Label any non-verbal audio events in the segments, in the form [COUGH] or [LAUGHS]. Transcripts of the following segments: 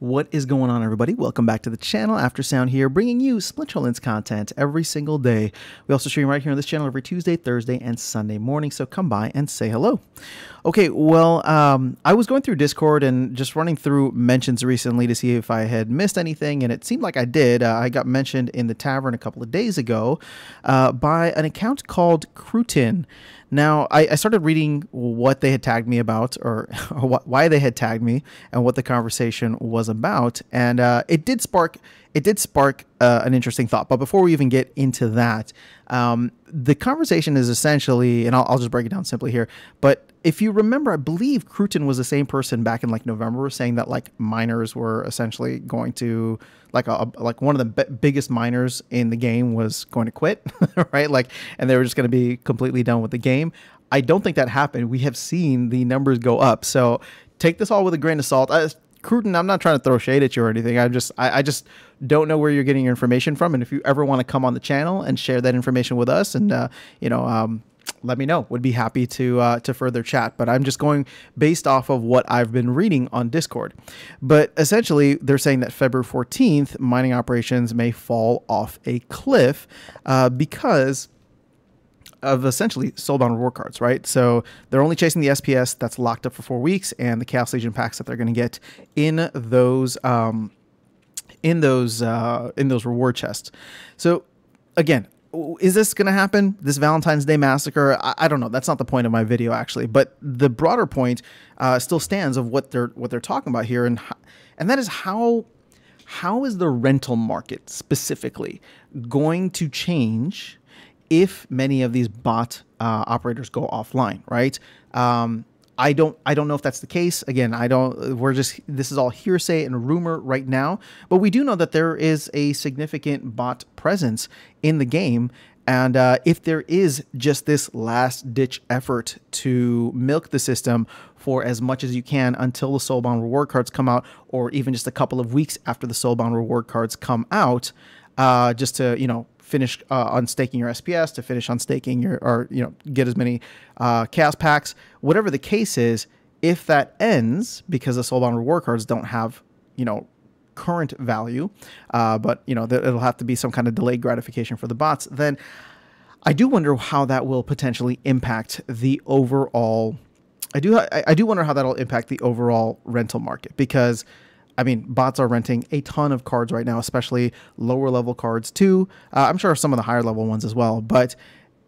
What is going on, everybody? Welcome back to the channel. After Sound here, bringing you Splinterlands content every single day. We also stream right here on this channel every Tuesday, Thursday, and Sunday morning. So come by and say hello. Okay, well, um, I was going through Discord and just running through mentions recently to see if I had missed anything, and it seemed like I did. Uh, I got mentioned in the tavern a couple of days ago uh, by an account called Crutin. Now, I, I, started reading what they had tagged me about, or, [LAUGHS] why they had tagged me, and what the conversation was about, and uh, it did spark it did spark uh, an interesting thought. But before we even get into that, um, the conversation is essentially, and I'll, I'll, just break it down simply here. But if you remember, I believe Cruton was the same person back in like November saying that like miners were essentially going to like a like one of the biggest miners in the game was going to quit, [LAUGHS] right? Like, and they were just going to be completely done with the game. I don't think that happened. We have seen the numbers go up. So take this all with a grain of salt. Cruton, I'm not trying to throw shade at you or anything. I'm just, I, I, just don't know where you're getting your information from. And if you ever want to come on the channel and share that information with us, and uh, you know, um, let me know. Would be happy to uh, to further chat. But I'm just going based off of what I've been reading on Discord. But essentially, they're saying that February 14th, mining operations may fall off a cliff uh, because of essentially soulbound reward cards, right? So they're only chasing the SPS that's locked up for four weeks, and the Chaos Legion packs that they're going to get in those um, in those uh, in those reward chests. So again, is this going to happen? This Valentine's Day massacre? I, I, don't know. That's not the point of my video, actually. But the broader point uh, still stands of what they're what they're talking about here, and and that is how how is the rental market specifically going to change if many of these bot uh, operators go offline, right? Um, I don't I don't know if that's the case. Again, I don't we're just this is all hearsay and rumor right now, but we do know that there is a significant bot presence in the game and uh, if there is just this last ditch effort to milk the system for as much as you can until the Soulbound reward cards come out, or even just a couple of weeks after the Soulbound reward cards come out, uh, just to, you know, finish uh, unstaking your SPS, to finish unstaking your, or, you know, get as many uh, chaos packs, whatever the case is, if that ends because the soulbound reward cards don't have, you know, current value, uh, but, you know, it'll have to be some kind of delayed gratification for the bots, then I do wonder how that will potentially impact the overall. I do I, I do wonder how that'll impact the overall rental market because I mean, bots are renting a ton of cards right now, especially lower level cards too. Uh, I'm sure some of the higher level ones as well. But,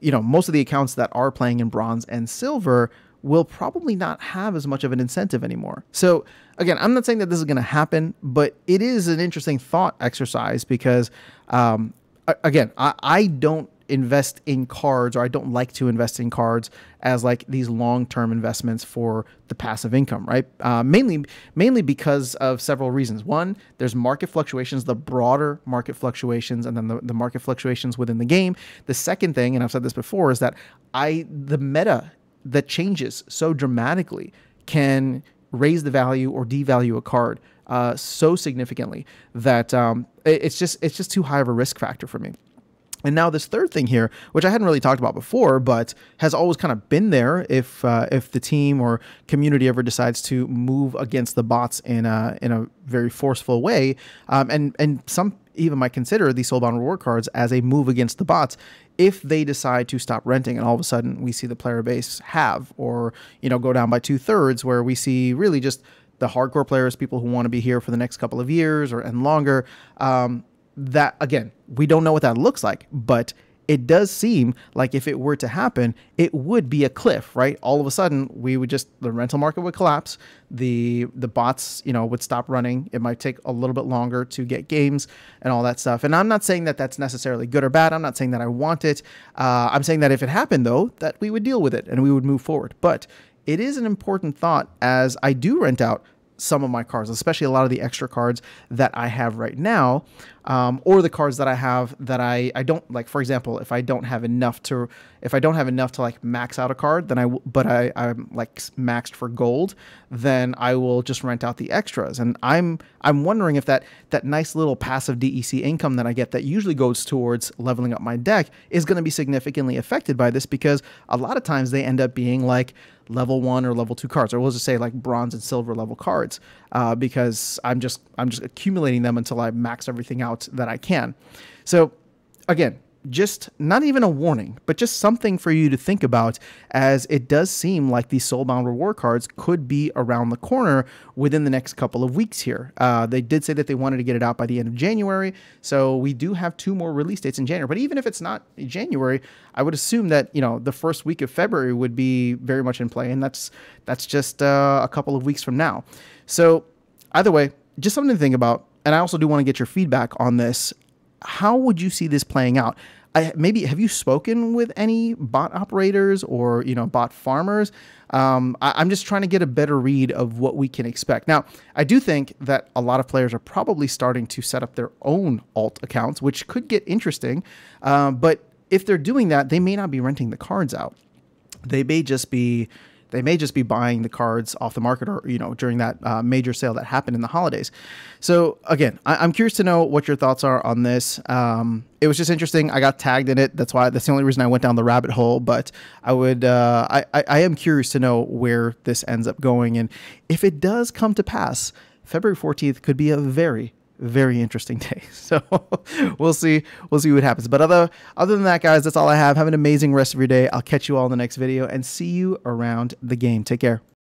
you know, most of the accounts that are playing in bronze and silver will probably not have as much of an incentive anymore. So, again, I'm not saying that this is going to happen, but it is an interesting thought exercise because, um, again, I, I don't invest in cards or I don't like to invest in cards as like these long-term investments for the passive income, right? Uh, mainly, mainly because of several reasons. One, there's market fluctuations, the broader market fluctuations, and then the, the market fluctuations within the game. The second thing, and I've said this before, is that I the meta that changes so dramatically can raise the value or devalue a card uh, so significantly that um, it's just it's just too high of a risk factor for me. And now this third thing here, which I hadn't really talked about before, but has always kind of been there if uh, if the team or community ever decides to move against the bots in a in a very forceful way, um, and and some even might consider the soulbound reward cards as a move against the bots if they decide to stop renting and all of a sudden we see the player base have or you know go down by two thirds where we see really just the hardcore players people who want to be here for the next couple of years or and longer um, that again, we don't know what that looks like, but it does seem like if it were to happen, it would be a cliff, right? All of a sudden, we would just the rental market would collapse, the the bots, you know, would stop running. It might take a little bit longer to get games and all that stuff. And I'm not saying that that's necessarily good or bad. I'm not saying that I want it. Uh, I'm saying that if it happened, though, that we would deal with it and we would move forward. But it is an important thought as I do rent out some of my cards, especially a lot of the extra cards that I have right now, um, or the cards that I have that I, I don't like. For example, if I don't have enough to, if I don't have enough to like max out a card, then I, but I, I'm like maxed for gold, then I will just rent out the extras. And I'm, I'm wondering if that, that nice little passive DEC income that I get that usually goes towards leveling up my deck is going to be significantly affected by this because a lot of times they end up being like level one or level two cards, or we'll just say like bronze and silver level cards, uh, because I'm just I'm just accumulating them until I max everything out that I can. So again, just not even a warning, but just something for you to think about as it does seem like these soulbound reward cards could be around the corner within the next couple of weeks here. Uh, they did say that they wanted to get it out by the end of January, so we do have two more release dates in January. But even if it's not January, I would assume that you know the first week of February would be very much in play, and that's that's just uh, a couple of weeks from now. So either way, just something to think about. And I also do want to get your feedback on this how would you see this playing out? I, maybe have you spoken with any bot operators or you know bot farmers? Um, I, am just trying to get a better read of what we can expect. Now, I do think that a lot of players are probably starting to set up their own alt accounts, which could get interesting. Uh, but if they're doing that, they may not be renting the cards out. They may just be they may just be buying the cards off the market or you know during that uh, major sale that happened in the holidays. So again, I- am curious to know what your thoughts are on this. Um, it was just interesting. I got tagged in it. That's why that's the only reason I went down the rabbit hole. But I would uh, I, I I am curious to know where this ends up going and if it does come to pass. February 14th could be a very very interesting [LAUGHS] day. So we'll see. We'll see what happens. But other other than that, guys, that's all I have. Have an amazing rest of your day. I'll catch you all in the next video and see you around the game. Take care.